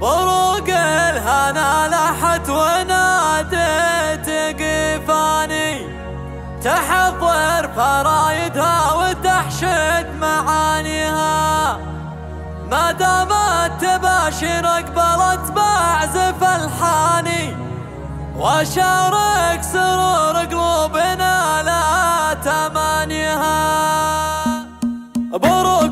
بروق الهنا لحت وناديت قفاني تحضر فرايدها وتحشد معانيها. ما دامت تباشر اقبلت بعزف الحاني وأشارك سرور قلوبنا لا تمانيها. بروق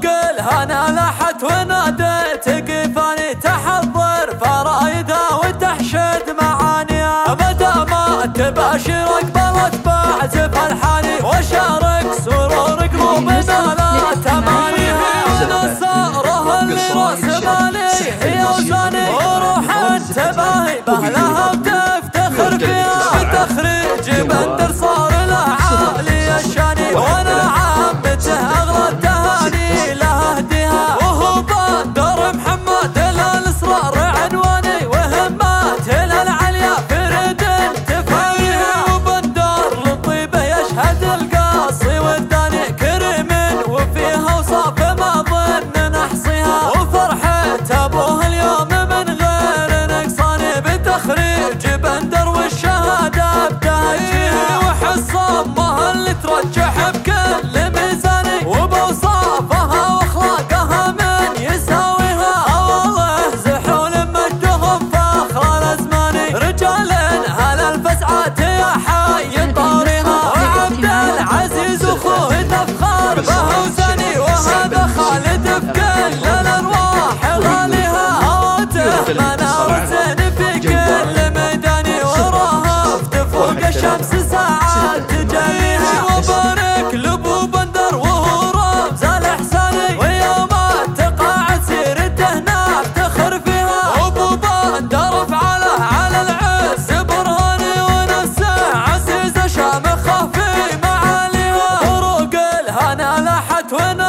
الدرب على على العز برهاني ونسه عزيز شامخه في معالي وهروق الهنا لاحت ونسه